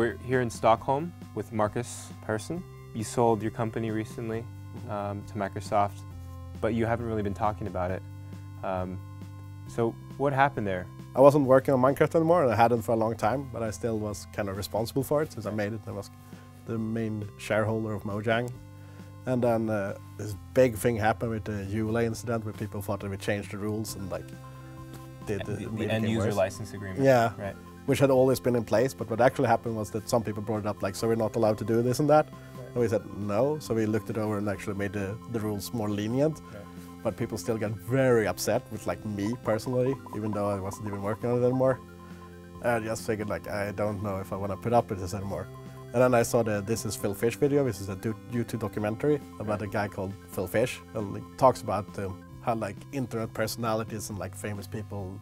we're here in Stockholm with Markus Persson. You sold your company recently um, to Microsoft, but you haven't really been talking about it. Um, so what happened there? I wasn't working on Minecraft anymore, and I hadn't for a long time, but I still was kind of responsible for it since I made it. I was the main shareholder of Mojang. And then uh, this big thing happened with the EULA incident where people thought that we changed the rules and like did the, The, the end user worse. license agreement. Yeah. Right. Which had always been in place. But what actually happened was that some people brought it up, like, so we're not allowed to do this and that. And we said no. So we looked it over and actually made the, the rules more lenient. But people still got very upset with like me personally, even though I wasn't even working on it anymore. I just figured like I don't know if I want to put up with this anymore. And then I saw the This Is Phil Fish video, which is a YouTube documentary about a guy called Phil Fish, and like, talks about um, how like internet personalities and like famous people,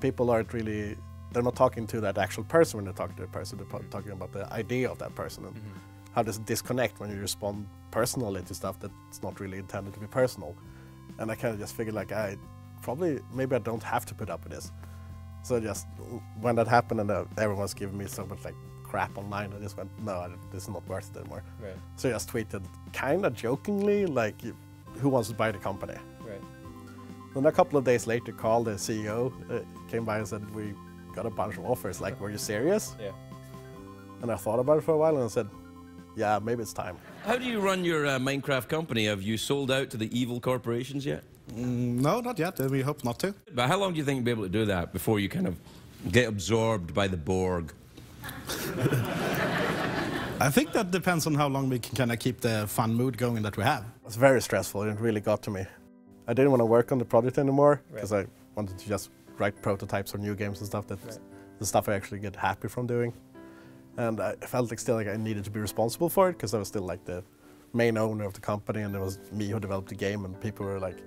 people aren't really, they're not talking to that actual person when they're talking to the person, they're po- talking about the idea of that person and how does it disconnect when you respond personally to stuff that's not really intended to be personal. And I kind of just figured like I probably, maybe I don't have to put up with this. So just when that happened and uh, everyone was giving me so much like crap online, I just went, no, I, this is not worth it anymore. Right. So I just tweeted kind of jokingly, like, who wants to buy the company? Right. Then a couple of days later, Carl, the CEO, uh, came by and said, we got a bunch of offers. Like, were you serious? Yeah. And I thought about it for a while and I said, yeah, maybe it's time. How do you run your uh, Minecraft company? Have you sold out to the evil corporations yet? Mm, no, not yet. we hope not to. But how long do you think you'll be able to do that before you kind of get absorbed by the Borg? I think that depends on how long we can kind of keep the fun mood going that we have. It was very stressful. It really got to me. I didn't want to work on the project anymore because I wanted to just write prototypes for new games and stuff. That's Right. the stuff I actually get happy from doing. And I felt like still like I needed to be responsible for it because I was still like the main owner of the company and it was me who developed the game and people were like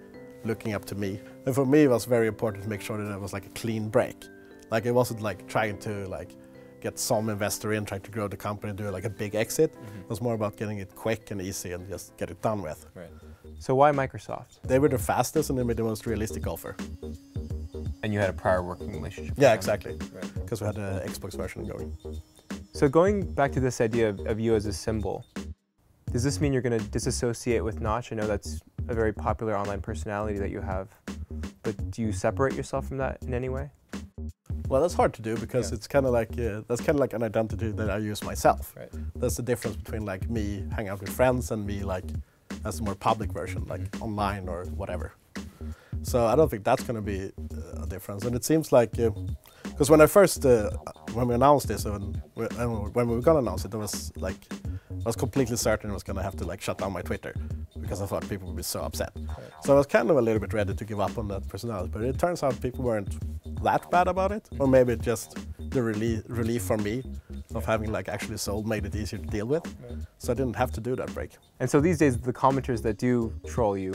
looking up to me. And for me it was very important to make sure that it was like a clean break. Like it wasn't like trying to like get some investor in, trying to grow the company and do like a big exit. Mm-hmm. It was more about getting it quick and easy and just get it done with. Right. So why Microsoft? They were the fastest and they made the most realistic offer. And you had a prior working relationship. Yeah, them. exactly. Right. Because we had an Xbox version going. So going back to this idea of, of you as a symbol, does this mean you're going to disassociate with Notch? I know that's a very popular online personality that you have, but do you separate yourself from that in any way? Well, that's hard to do because Yeah. it's kind of like uh, that's kind of like an identity that I use myself. Right. That's the difference between like me hanging out with friends and me like as a more public version, like online or whatever. So I don't think that's going to be uh, a difference. And it seems like because when I first uh, when we announced this and we- when we were gonna announce it, I was like I was completely certain I was gonna have to like shut down my Twitter because I thought people would be so upset. So I was kind of a little bit ready to give up on that personality, but it turns out people weren't that bad about it, or maybe just the relief, relief for me of having like actually sold made it easier to deal with. So I didn't have to do that break. And so these days, the commenters that do troll you,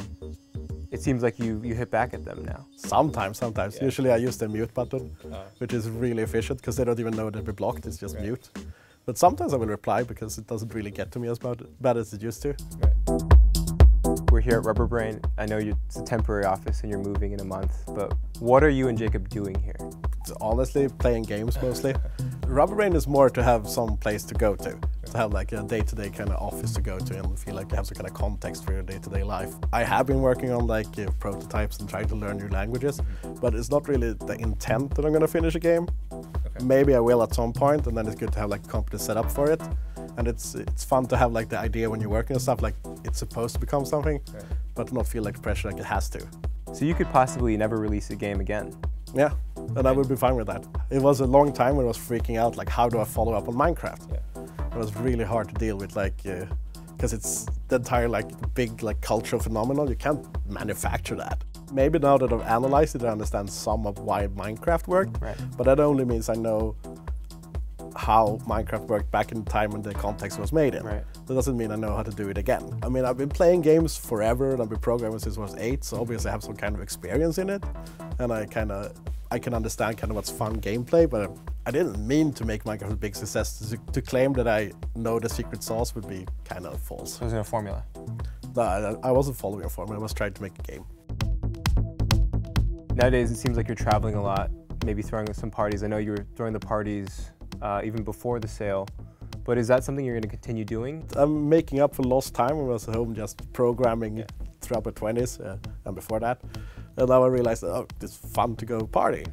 it seems like you, you hit back at them now. Sometimes, sometimes. Yeah. Usually I use the mute button, Uh. which is really efficient because they don't even know that we're blocked. It's just Right. mute. But sometimes I will reply because it doesn't really get to me as bad, bad as it used to. We're here at Rubber Brain. I know you, it's a temporary office and you're moving in a month, but what are you and Jakob doing here? It's honestly playing games mostly. Rubber Brain is more to have some place to go to, to have like a day-to-day kind of office to go to and feel like you have some kind of context for your day-to-day life. I have been working on like uh, prototypes and trying to learn new languages, but it's not really the intent that I'm gonna finish a game. Maybe I will at some point, and then it's good to have like a company set up for it. And it's it's fun to have like the idea when you're working on stuff like it's supposed to become something, but not feel like pressure like it has to. So you could possibly never release a game again. Yeah, and I would be fine with that. It was a long time when I was freaking out, like how do I follow up on Minecraft? It was really hard to deal with, like, uh, because it's the entire like big like cultural phenomenon. You can't manufacture that. Maybe now that I've analyzed it, I understand some of why Minecraft worked. Right. But that only means I know how Minecraft worked back in the time when the context was made in. Right. That doesn't mean I know how to do it again. I mean, I've been playing games forever and I've been programming since I was eight, so obviously I have some kind of experience in it, and I kind of I can understand kind of what's fun gameplay. But I didn't mean to make Minecraft a big success. To, to claim that I know the secret sauce would be kind of false. So there's a formula. No, I, I wasn't following a formula. I was trying to make a game. Nowadays, it seems like you're traveling a lot, maybe throwing some parties. I know you were throwing the parties uh, even before the sale. But is that something you're going to continue doing? I'm making up for lost time when I was at home just programming Yeah. throughout my 20s uh, and before that. And now I realized, oh, it's fun to go party.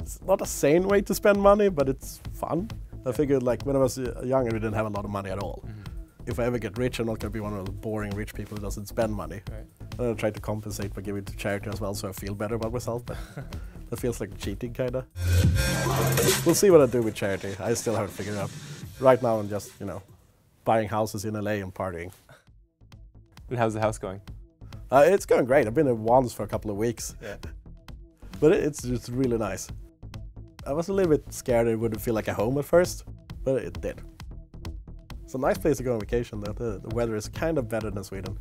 It's not a sane way to spend money, but it's fun. I figured like when I was uh, younger, I didn't have a lot of money at all. If I ever get rich, I'm not going to be one of those boring rich people who doesn't spend money. Right. I'm going to try to compensate by giving to charity as well so I feel better about myself, but that feels like cheating kind of. we'll see what I do with charity. I still haven't figured it out. Right now, I'm just, you know, buying houses in LA and partying. And how's the house going? Uh, it's going great. I've been there once for a couple of weeks, Yeah. But it's just really nice. I was a little bit scared it wouldn't feel like a home at first, but it did. It's a nice place to go on vacation though. The, the weather is kind of better than Sweden.